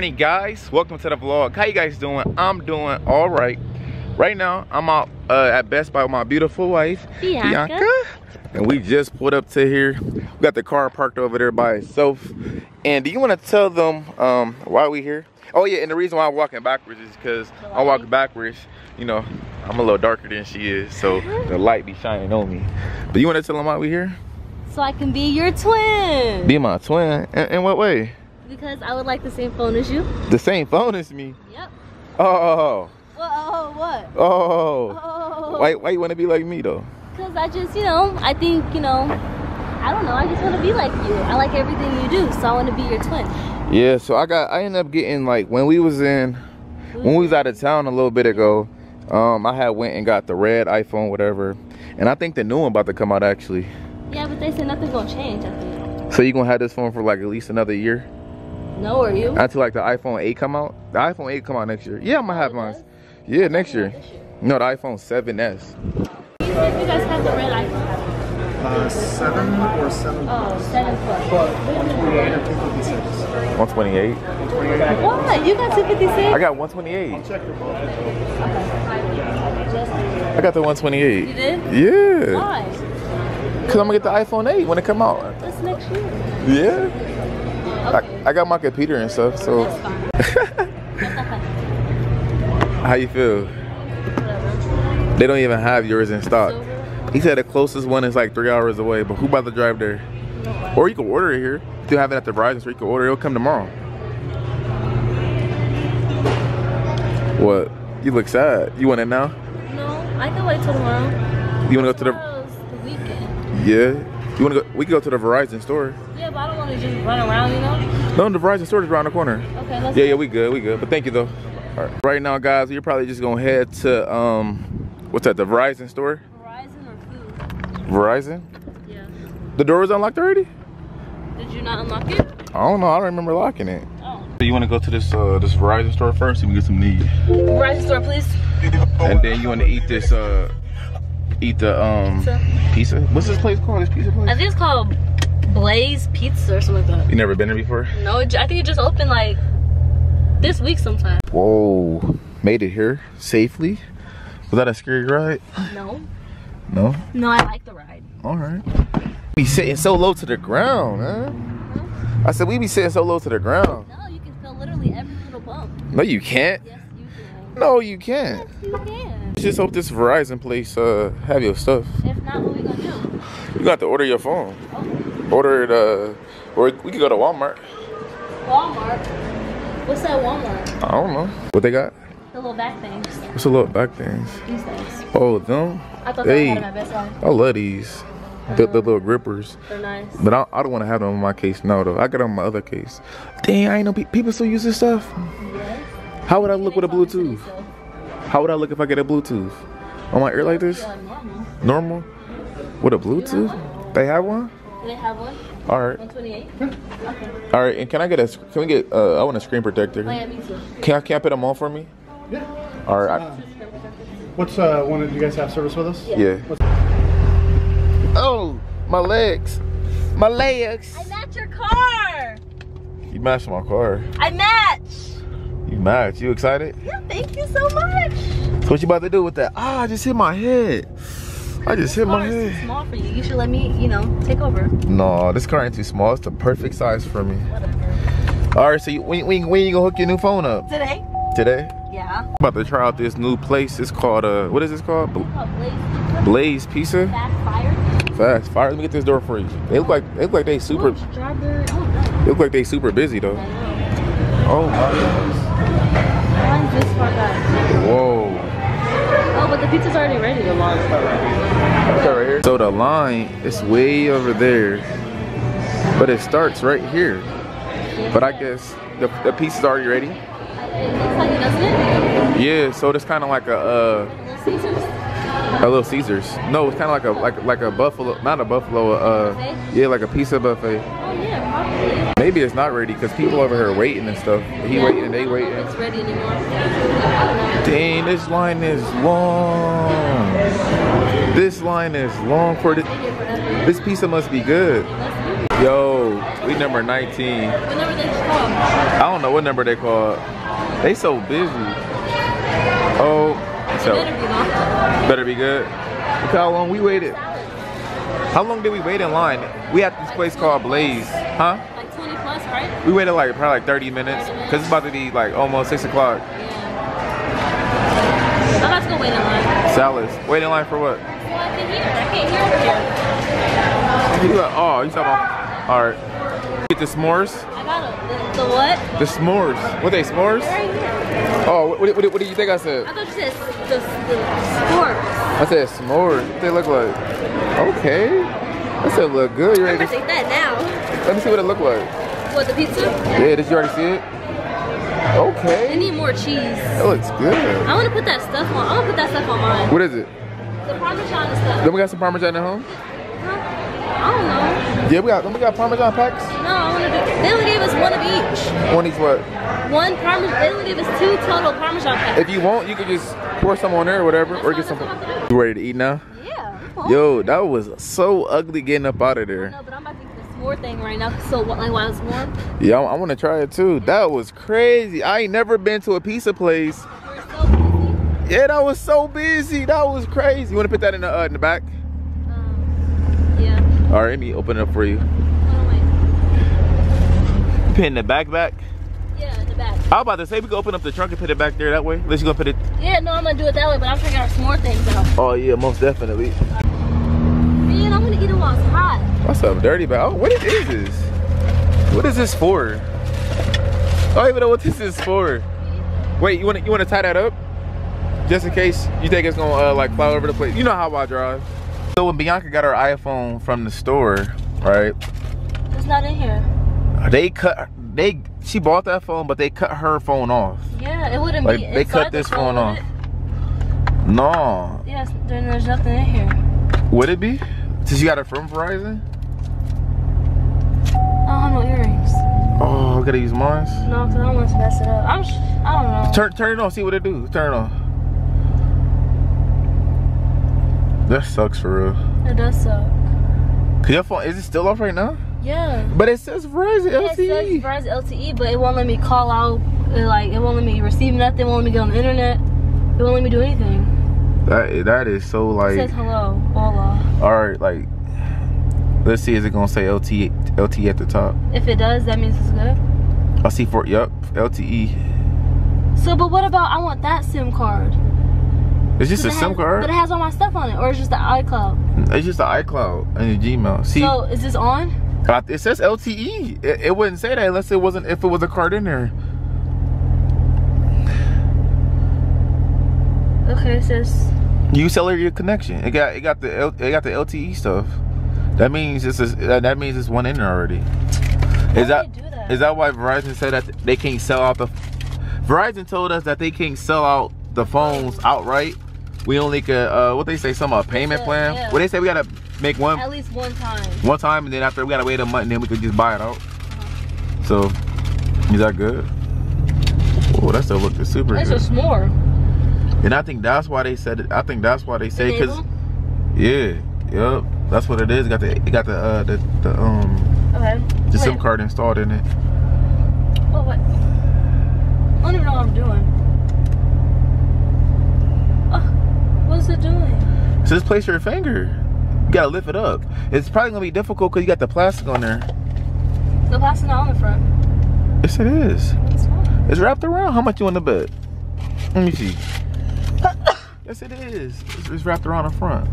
morning guys. Welcome to the vlog. How you guys doing? I'm doing all right. Right now i'm out uh, at best buy with my beautiful wife Biannca. Biannca. and we just pulled up to here. We got the car parked over there by itself. And do you want to tell them um, why we here? Oh yeah and the reason why i'm walking backwards is because i'm walking backwards. You know i'm a little darker than she is so the light be shining on me. But you want to tell them why we here? So I can be your twin. be my twin. In, in what way because I would like the same phone as you. the same phone as me Yep. oh Well, oh, what? Oh, Oh. why, why you want to be like me though? Because I just, you know, I think, you know, I don't know. I just want to be like you. I like everything you do, so I want to be your twin. Yeah, so I got, I ended up getting like, when we was in, when we was out of town a little bit ago, um, I had went and got the red iPhone, whatever. And I think the new one about to come out actually. Yeah, but they said nothing's gonna change. I think. So you gonna have this phone for like at least another year? No, are you? Until like the iPhone 8 come out? The iPhone 8 come out next year. Yeah, I'm gonna have mine. Yeah, next year. No, the iPhone 7S. You said you guys have the red iPhone. Uh, seven or seven. Oh, seven plus. 128 or 256. 128. What? You got 256? I got 128. Check your both. I got the 128. You did? Yeah. Why? Cause I'm gonna get the iPhone 8 when it come out. That's next year. Yeah. Okay. I, I got my computer and stuff, so how you feel? Whatever. They don't even have yours in stock. Silver? He said the closest one is like three hours away, but who about to drive there? No. Or you can order it here. Still have it at the Verizon store. You can order it. It'll come tomorrow. What? You look sad. You want it now? No, I can wait till tomorrow. You want to go to the? The weekend. Yeah. You want to go? We can go to the Verizon store. Yeah, but I don't want to just run around, you know? No, the Verizon store is around the corner. Okay, let's Yeah, go. yeah, we good, we good. But thank you though. All right. Right now, guys, you're probably just gonna head to um, what's that? The Verizon store. Verizon or food? Verizon. Yeah. The door was unlocked already. Did you not unlock it? I don't know. I don't remember locking it. Oh. So you want to go to this uh this Verizon store first and we get some need, Verizon store, please. and then you want to eat this uh eat the um Pizza. pizza. What's this place called? This pizza place? I think it's called Blaze Pizza or something like that. You never been there before? No, I think it just opened like this week sometime. Whoa, made it here safely. Was that a scary ride? No. No. No, I like the ride. All right. Be sitting so low to the ground, huh? I said we be sitting so low to the ground. No, you can feel literally every little bump. No, you can't. Yes, you can. No, you can't. Yes, you can. Just hope this Verizon place uh have your stuff. If not, what we gonna do? You got to order your phone. Oh, Order it, uh, or we could go to Walmart. Walmart. What's that Walmart? I don't know what they got. The little back things. What's the little back things? These things. Oh, them. I thought they Hey, had them at Best Buy. I love these. The, the little grippers. They're nice. But I, I don't want to have them on my case now though. I got them on my other case. Dang, I ain't know pe- people still use this stuff. Yes. How would I look with a They Bluetooth? So. How would I look if I get a Bluetooth? On my ear like this? They're normal. Normal? With a Bluetooth? They have one? Do they have one? All right. 128? Okay. All right. And can I get a? Can we get? Uh, I want a screen protector. Oh yeah, me too. Can I? Can I put them on for me? Yeah. All right. I- What's uh one? Do you guys have service with us? yeah. Oh, my legs. My legs. I match your car. You matched my car. I match. You matched. You excited? Yeah, thank you so much. So what you about to do with that? Ah, I just hit my head. I just hit my Car is too head. small for you. You should let me, you know, take over. No, this car ain't too small. It's the perfect size for me. Whatever. All right. So you, when, when, when you gonna hook your new phone up? Today? Today? Yeah. About to try out this new place. It's called uh, what is this called? Bl- Oh, Blaze Blaze Pizza. Fast Fire. Fast. Fire. Let me get this door for you. They look like they look like they super. Oh. Oh. They look like they super busy though. Oh my goodness. Mine's just for that. Whoa. Oh, but the pizza's already ready to launch. Okay, right here. So the line is way over there, but it starts right here. But I guess the the pizza's already ready. It looks like it, doesn't it? Yeah. So it's kind of like a uh. A little Caesars. No, it's kind of like a like like a buffalo, not a buffalo. Uh, yeah, like a pizza buffet. Oh, yeah, probably. Maybe it's not ready because people over here waiting and stuff. He Yeah. waiting and they waiting. It's ready anymore. Dang, this line is long. This line is long for this. Been here forever. This pizza must be good. Yo, we number 19. What number they call? I don't know what number they call. They so busy. Oh, so better be long. better be good. Look how long we waited. How long did we wait in line? We at this place called Blaze, huh? Like 20 plus, right? We waited like probably like 30 minutes because it's about to be like almost six o'clock. Yeah. I'm about to go wait in line. Salads. Wait in line for what? Well, I can hear. I can't hear over here. You got, oh, you talking about? All right. Get the s'mores. I got it. The, the what? The s'mores. What they s'mores? They're right here. What, what, what do you think I said? I thought you said the, the sports. I said s'mores. What they look like? Okay. That said look good. You I'm ready? gonna take that now. Let me see what it look like. What, the pizza? Yeah, did you already see it? Okay. I need more cheese. That looks good. I wanna put that stuff on. I wanna put that stuff on mine. What is it? The Parmesan stuff. Then we got some Parmesan at home? Huh? I don't know. Yeah, we got, then we got Parmesan packs? No, I wanna do, they only gave us one of each. One each what? One Parmesan, they only gave us two total Parmesan packs. If you want, you could just pour some on there or whatever, or get some. You ready to eat now? Yeah. Yo, that was so ugly getting up out of there. No, but I'm about to get the s'more thing right now. So, what, like, while it's warm, Yeah, I, want to try it too. That was crazy. I ain't never been to a pizza place. so busy. Yeah, that was so busy. That was crazy. You want to put that in the uh, in the back? All right, let me open it up for you. Hold on, wait. Put it in the back back. Yeah, in the back. I was about to say we could open up the trunk and put it back there that way. Unless you gonna put it. Yeah, no, I'm gonna do it that way, but I'm trying to get our s'more things out. Oh yeah, most definitely. Man, I'm gonna eat it while it's hot. What's up, dirty bag? Oh, what is this? What is this for? I don't even know what this is for. Wait, you want to you want to tie that up? Just in case you think it's gonna uh, like fly over the place. You know how I drive. So when Biannca got her iPhone from the store, right? It's not in here. They cut they she bought that phone, but they cut her phone off. Yeah, it wouldn't Like be. they cut this phone would off. it? No, Yes, then there's nothing in here. would it be? Since you got it from Verizon? I don't have no earrings. Oh, I gotta use mine. No, because I don't want to mess it up. I'm. Sh- I don't know. Turn turn it on. See what it do. Turn it on. That sucks for real. It does suck. Cause your phone is it still off right now? Yeah. But it says Verizon Yeah, it says LTE. Verizon LTE, but it won't let me call out. It, like it won't let me receive nothing. It won't let me get on the internet. It won't let me do anything. That that is so It like. says hello, hola. All right, like. Let's see. Is it gonna say LTE LTE at the top? If it does, that means it's good. I see for yup LTE. So, but what about I want that SIM card? It's just a SIM has- card. But it has all my stuff on it, or it's just the iCloud. It's just the iCloud and your Gmail. See, So, is this on? It says LTE. It, it wouldn't say that unless it wasn't if it was a card in there. Okay, it says. You your connection. It got it got the L, it got the LTE stuff. That means it's a, that means it's one in there already. Is Why that that? is that why Verizon said that they can't sell out the? Verizon told us that they can't sell out the phones outright. We only could uh what they say some uh, payment Yeah, plan. yeah. What they say we gotta make one At least one time. one time and then after we gotta wait a month and then we could just buy it out. So is that good? Oh, that stuff looked super That's good. just more. And I think that's why they said it. I think that's why they say because yeah, yep, that's what it is. Got the it got the uh the, the um Okay. the SIM card installed in it. Oh, what? I don't even know what I'm doing. Oh, what's it doing? So just place your finger. You gotta lift it up. It's probably gonna be difficult because you got the plastic on there. The plastic not on the front. Yes, it is. It's. It's wrapped around. How much you want to bet? Let me see. yes, it is. It's, it's wrapped around the front.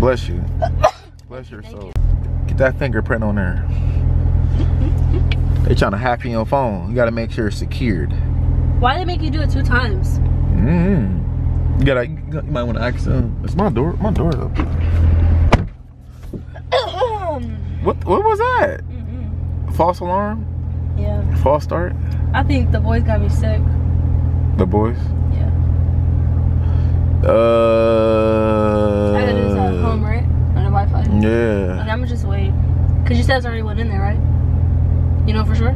Bless you. Bless your Thank soul. Get that fingerprint on there. They trying to hack your phone. You gotta make sure it's secured. Why they make you do it two times? Mm. You gotta. You, might want to ask them. It's my door. My door's open. What? What was that? Mm-mm. False alarm? yeah. False start? I think the boys got me sick. The boys. Yeah. Uh. I gotta do this at home, right? On the Wi-Fi. Okay, Yeah. I'm gonna just wait. Cause you said it's already went in there, right? You know for sure?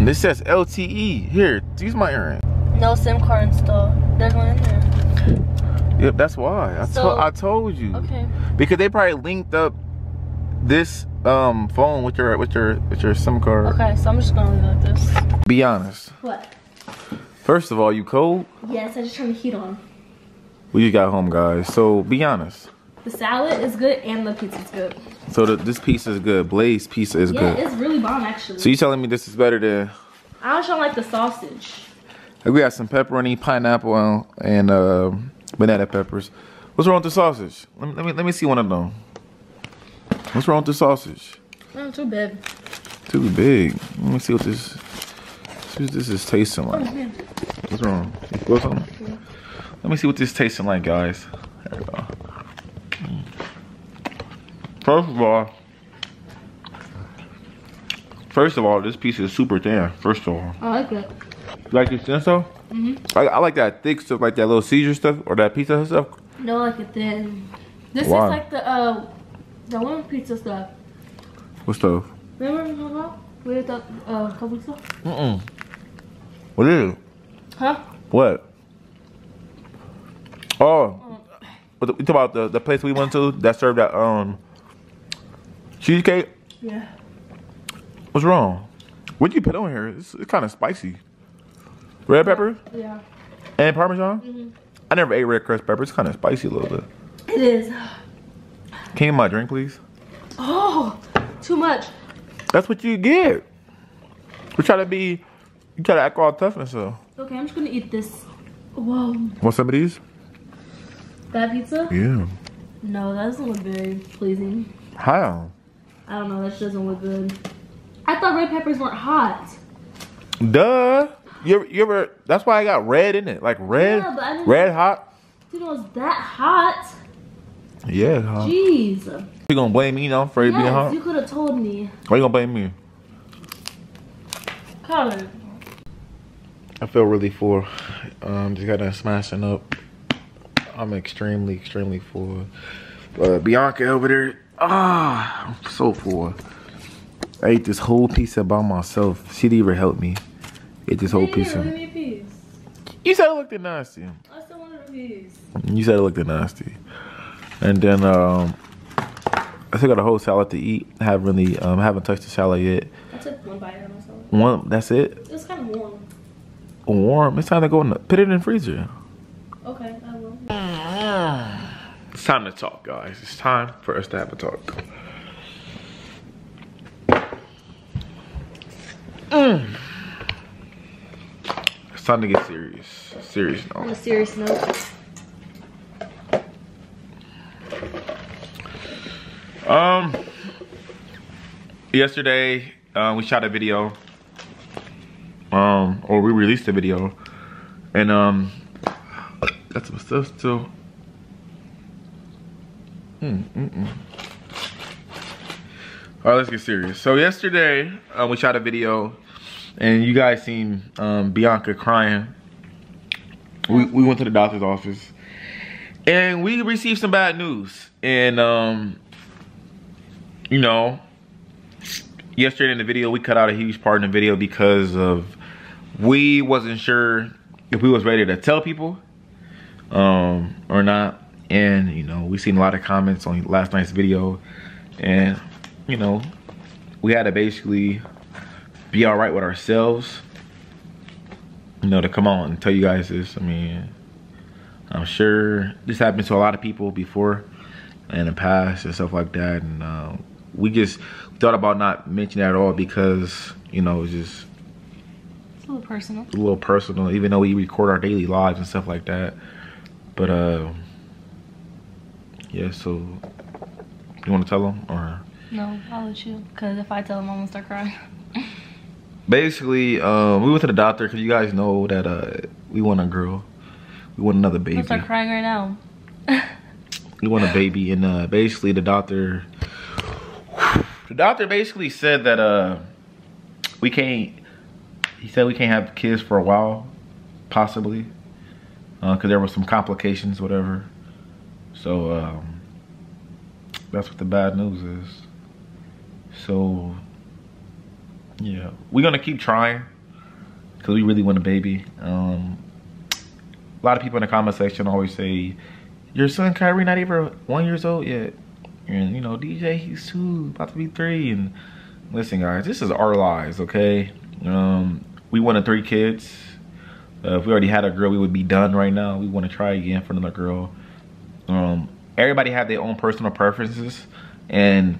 This says LTE. Here, use my earring. No SIM card installed. There's one in there. Yep, that's why. I, So- to- I told you. Okay. Because they probably linked up this um phone with your with your with your SIM card. Okay, so I'm just gonna leave it like this. Be honest. What? First of all, you cold? Yes, I just turned the heat on. We just got home, guys. So be honest. The salad is good and the pizza's good. So the, this pizza is good. Blaze pizza is Yeah, good. it's really bomb actually. So you telling me this is better than? I just don't like the sausage. We got some pepperoni, pineapple, and, and uh, banana peppers. What's wrong with the sausage? Let me, let me let me see one of them. What's wrong with the sausage? Not too bad. Too big. Let me see what this. See what this is tasting like. What's wrong? Something? Let me see what this tasting like, guys. There we go. Mm. First of all, first of all, this piece is super thin. First of all, I like it. You like this thin stuff? Mm-hmm. I, I like that thick stuff, like that little Caesar stuff or that pizza stuff. No, I like it thin. This Why? is like the uh the one pizza stuff. What stuff? Remember we talked about? We had that uh, a couple weeks ago? Mm-mm. What is it? Huh? What? Oh, you talk about the, the place we went to that served that um cheesecake. Yeah. What's wrong? What'd you put on here? It's, it's kind of spicy. Red pepper Yeah. and parmesan. Mm-hmm. I never ate red crust pepper. It's kind of spicy a little bit. It is. Can you my drink, please? Oh, too much. That's what you get. We try to be, you try to act all tough and stuff. Okay, I'm just gonna eat this. Whoa. Want some of these? That pizza? Yeah. No, that doesn't look very pleasing. How? I don't know, that just doesn't look good. I thought red peppers weren't hot. Duh. You ever, you ever? That's why I got red in it, like red, Yeah, but I didn't- red hot. Didn't it was that hot. Yeah. Huh? Jeez. You gonna blame me now for it being hot? you could have told me. Why you gonna blame me? Colin. I feel really full. Um, just got done smashing up. I'm extremely, extremely full. Uh, Biannca over there. Ah, I'm so full. I ate this whole pizza by myself. She didn't even help me. Ate this whole pizza. me a piece. You said it looked nasty. I still wanted a piece. You said it looked nasty. And then um, I still got a whole salad to eat. I haven't really, um, haven't touched the salad yet. I took one bite of myself. One, that's it. It was kind of warm. Warm. It's time to go in the, put it in the freezer. Okay, I will. It's time to talk, guys. It's time for us to have a talk. Mm. It's time to get serious. Serious note. On a serious note. Um, yesterday uh, we shot a video. Um, or we released a video, and um, got some stuff still. Mm, mm, mm. All right, let's get serious. So yesterday uh, we shot a video, and you guys seen um, Biannca crying. We we went to the doctor's office, and we received some bad news. And um, you know, yesterday in the video we cut out a huge part in the video because of we wasn't sure if we was ready to tell people um or not and you know we seen a lot of comments on last night's video and you know we had to basically be all right with ourselves you know to come on and tell you guys this i mean i'm sure this happened to a lot of people before in the past and stuff like that and uh, we just thought about not mentioning it at all because you know it's just It's a little personal. a little personal, even though we record our daily lives and stuff like that. But uh, yeah. So you want to tell them or? No, I'll let you. Because if I tell them, I'm going to start crying. Basically, um, we went to the doctor because you guys know that uh, we want a girl. We want another I'm baby. start crying right now. We want a baby, and uh, basically the doctor, the doctor basically said that uh, we can't. He said we can't have kids for a while, possibly, because there were some complications, whatever. So um, that's what the bad news is. So yeah, we're gonna keep trying because we really want a baby. Um, a lot of people in the comment section always say, "Your son Kyrie not even one years old yet." and you know DJ he's two, about to be three, and listen guys, this is our lives, okay? Um, we wanted three kids. Uh, if we already had a girl, we would be done right now. We want to try again for another girl. Um, everybody have their own personal preferences, and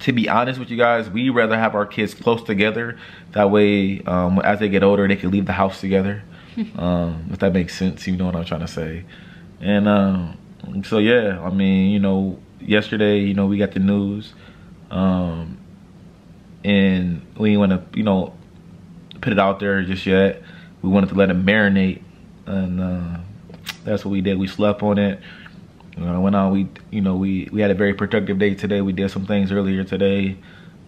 to be honest with you guys, we rather have our kids close together. That way, um, as they get older, they can leave the house together. um, if that makes sense, you know what I'm trying to say. And um, so yeah, I mean, you know, yesterday, you know, we got the news, um, and we didn't want to, you know, put it out there just yet. We wanted to let it marinate, and uh, that's what we did. We slept on it. Uh, went on. We, you know, we we had a very productive day today. We did some things earlier today,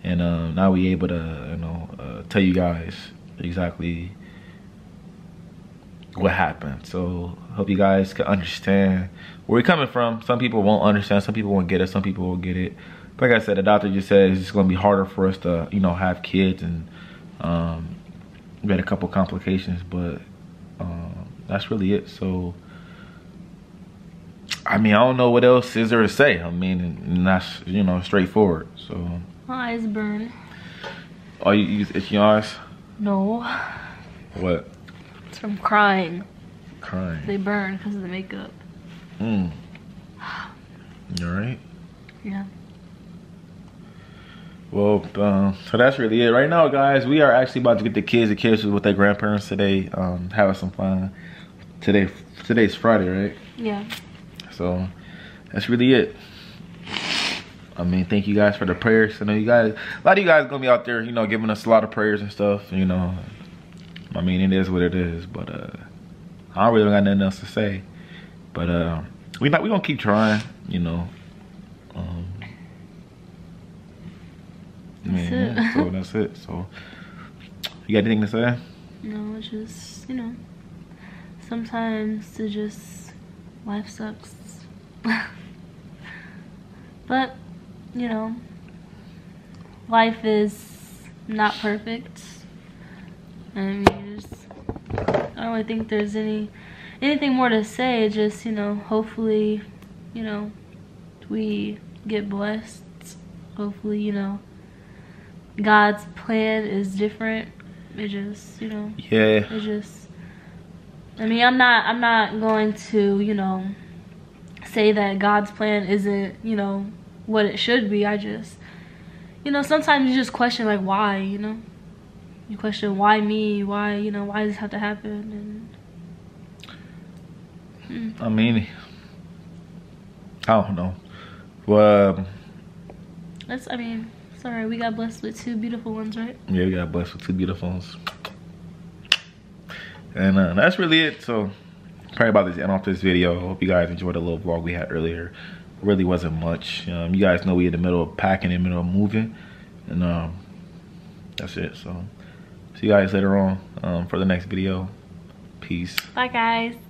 and uh, now we able to, you know, uh, tell you guys exactly what happened. So hope you guys can understand where we're coming from. Some people won't understand. Some people won't get it. Some people will get it. But like I said, the doctor just said it's just gonna be harder for us to, you know, have kids, and um, we had a couple complications, but um, that's really it. So. I mean, I don't know what else is there to say. I mean, that's you know straightforward. So, My eyes burn. are you, you itching your eyes? No, What? it's from crying. Crying. They burn because of the makeup. Mm. You alright? Yeah. Well, um, so that's really it. Right now, guys, we are actually about to get the kids. The kids with their grandparents today, um, having some fun. Today, today's Friday, right? Yeah. So that's really it. I mean, thank you guys for the prayers. I know you guys, a lot of you guys gonna be out there, you know, giving us a lot of prayers and stuff. You know, I mean, it is what it is. But uh, I don't really got nothing else to say. But uh, we not we gonna keep trying. You know. Um, That's man, it. so that's it. So you got anything to say? No, it's just, you know, sometimes it just, life sucks. but, you know, life is not perfect. I mean, just, I don't really think there's any, anything more to say. Just, you know, hopefully, you know, we get blessed. Hopefully, you know, God's plan is different. It just, you know, Yeah. it just I mean, I'm not I'm not going to, you know, say that God's plan isn't, you know, what it should be. I just you know, sometimes you just question like why, you know? You question why me? Why, you know, why does this have to happen? And I mean, I don't know. Well, um, that's I mean, sorry, we got blessed with two beautiful ones, right? yeah, we got blessed with two beautiful ones. And uh, that's really it. So, probably about this end off this video. Hope you guys enjoyed the little vlog we had earlier. Really wasn't much. Um, you guys know we in the middle of packing, in the middle of moving, and um, that's it. So, see you guys later on um, for the next video. Peace. Bye guys.